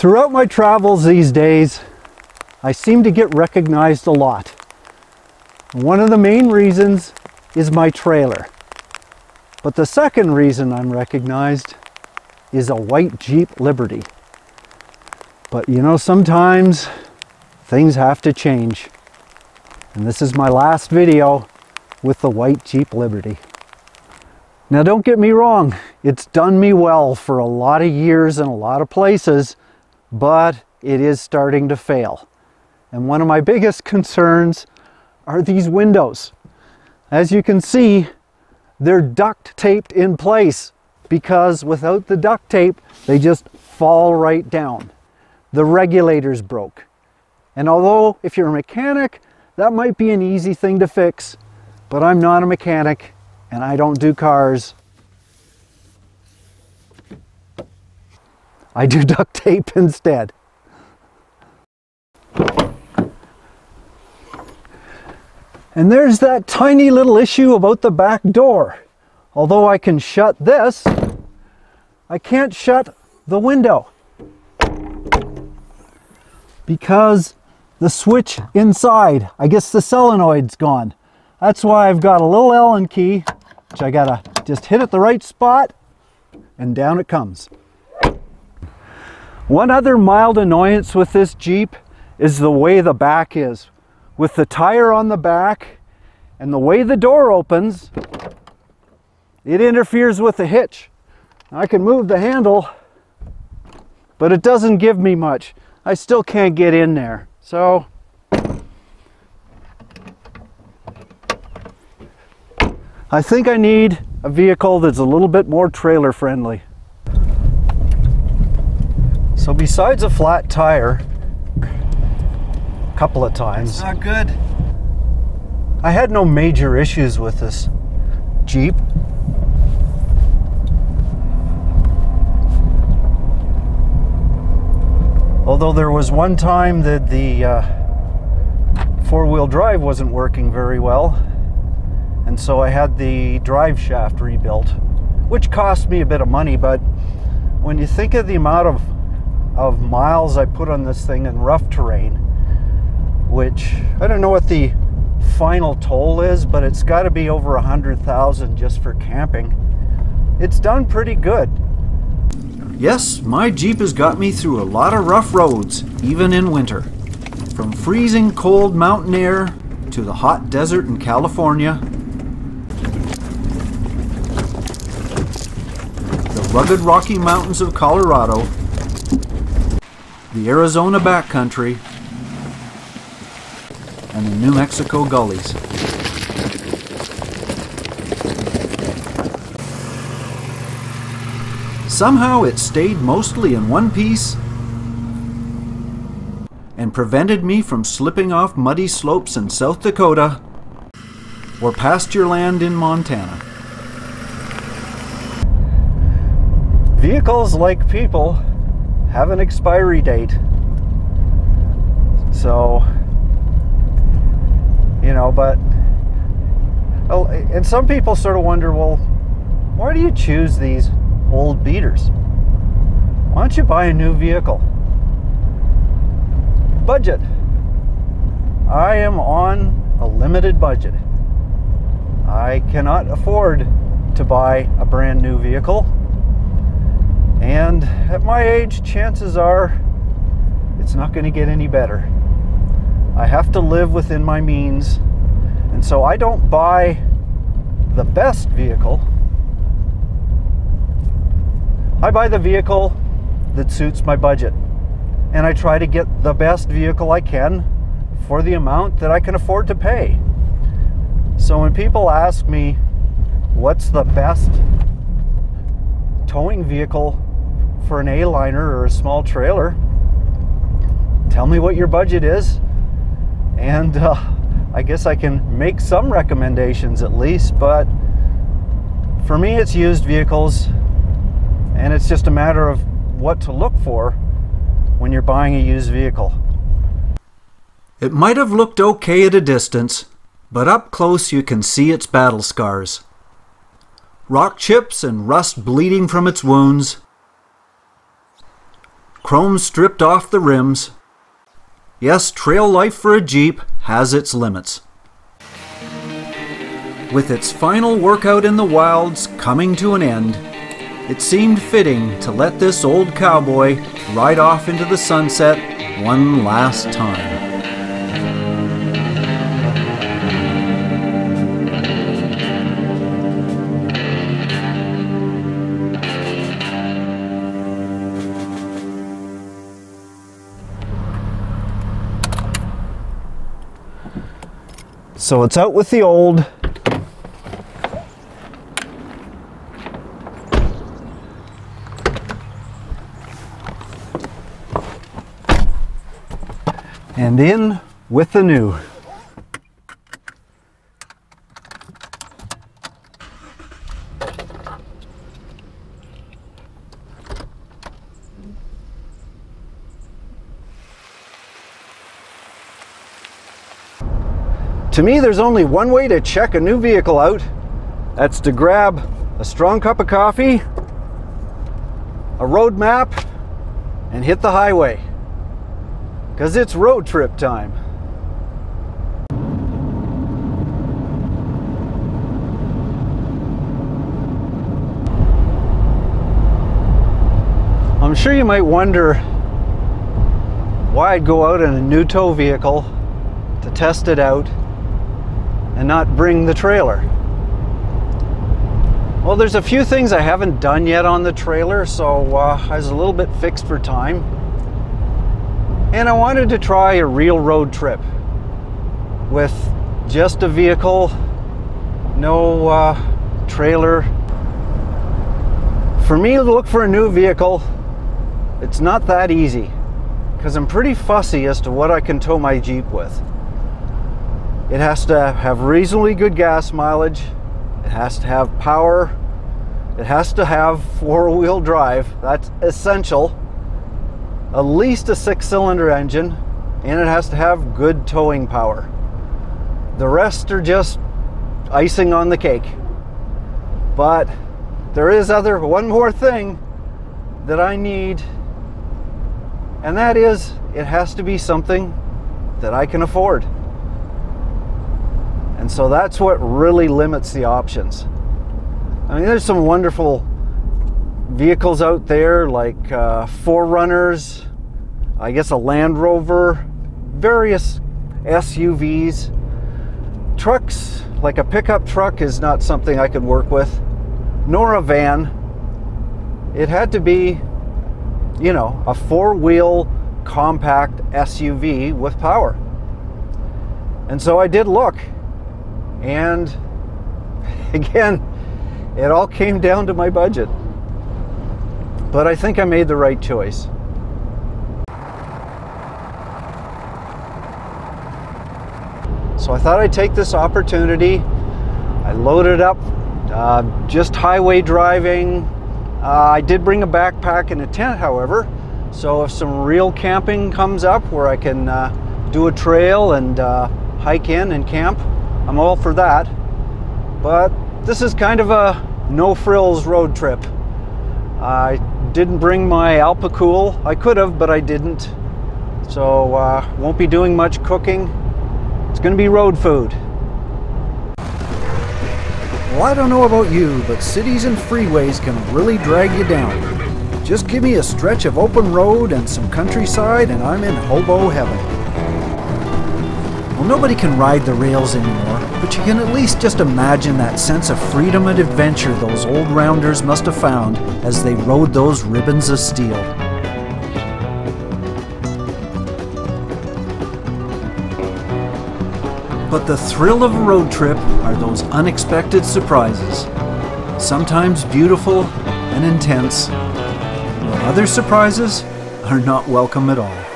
Throughout my travels these days, I seem to get recognized a lot. One of the main reasons is my trailer. But the second reason I'm recognized is a white Jeep Liberty. But you know, sometimes things have to change. And this is my last video with the white Jeep Liberty. Now don't get me wrong, it's done me well for a lot of years and a lot of places, but it is starting to fail. And one of my biggest concerns are these windows. As you can see, they're duct taped in place because without the duct tape, they just fall right down. The regulator's broke. And although if you're a mechanic, that might be an easy thing to fix, but I'm not a mechanic and I don't do cars. I do duct tape instead. And there's that tiny little issue about the back door. Although I can shut this, I can't shut the window. Because the switch inside, I guess the solenoid's gone. That's why I've got a little Allen key, which I gotta just hit at the right spot, and down it comes. One other mild annoyance with this Jeep is the way the back is with the tire on the back and the way the door opens, it interferes with the hitch. I can move the handle, but it doesn't give me much. I still can't get in there. So, I think I need a vehicle that's a little bit more trailer friendly. So besides a flat tire, a couple of times. It's not good. I had no major issues with this Jeep. Although there was one time that the uh, four-wheel drive wasn't working very well, and so I had the drive shaft rebuilt, which cost me a bit of money, but when you think of the amount of, of miles I put on this thing in rough terrain, which I don't know what the final toll is, but it's got to be over a hundred thousand just for camping. It's done pretty good. Yes, my Jeep has got me through a lot of rough roads, even in winter. From freezing cold mountain air to the hot desert in California, the rugged Rocky Mountains of Colorado, the Arizona backcountry, and the New Mexico gullies. Somehow it stayed mostly in one piece and prevented me from slipping off muddy slopes in South Dakota or pasture land in Montana. Vehicles, like people, have an expiry date. So you know, but oh, and some people sort of wonder, well, why do you choose these old beaters? Why don't you buy a new vehicle? Budget. I am on a limited budget. I cannot afford to buy a brand new vehicle. And at my age, chances are it's not going to get any better. I have to live within my means. And so I don't buy the best vehicle. I buy the vehicle that suits my budget. And I try to get the best vehicle I can for the amount that I can afford to pay. So when people ask me what's the best towing vehicle for an A-liner or a small trailer, tell me what your budget is and uh, I guess I can make some recommendations at least, but for me it's used vehicles and it's just a matter of what to look for when you're buying a used vehicle. It might have looked okay at a distance, but up close you can see its battle scars. Rock chips and rust bleeding from its wounds, chrome stripped off the rims. Yes, trail life for a Jeep has its limits. With its final workout in the wilds coming to an end, it seemed fitting to let this old cowboy ride off into the sunset one last time. So it's out with the old. And in with the new. To me, there's only one way to check a new vehicle out. That's to grab a strong cup of coffee, a road map, and hit the highway. Because it's road trip time. I'm sure you might wonder why I'd go out in a new tow vehicle to test it out and not bring the trailer? Well, there's a few things I haven't done yet on the trailer, so uh, I was a little bit fixed for time. And I wanted to try a real road trip with just a vehicle, no uh, trailer. For me to look for a new vehicle, it's not that easy because I'm pretty fussy as to what I can tow my Jeep with. It has to have reasonably good gas mileage. It has to have power. It has to have four-wheel drive. That's essential. At least a six-cylinder engine. And it has to have good towing power. The rest are just icing on the cake. But there is other one more thing that I need and that is it has to be something that I can afford. So that's what really limits the options. I mean, there's some wonderful vehicles out there like uh, 4Runners, I guess a Land Rover, various SUVs. Trucks, like a pickup truck, is not something I could work with, nor a van. It had to be, you know, a four wheel compact SUV with power. And so I did look and again, it all came down to my budget. But I think I made the right choice. So I thought I'd take this opportunity. I loaded up uh, just highway driving. Uh, I did bring a backpack and a tent, however. So if some real camping comes up where I can uh, do a trail and uh, hike in and camp, I'm all for that. But this is kind of a no frills road trip. I didn't bring my Alpicool. I could have, but I didn't. So uh, won't be doing much cooking. It's going to be road food. Well, I don't know about you, but cities and freeways can really drag you down. Just give me a stretch of open road and some countryside, and I'm in hobo heaven. Nobody can ride the rails anymore, but you can at least just imagine that sense of freedom and adventure those old rounders must have found as they rode those ribbons of steel. But the thrill of a road trip are those unexpected surprises. Sometimes beautiful and intense, while other surprises are not welcome at all.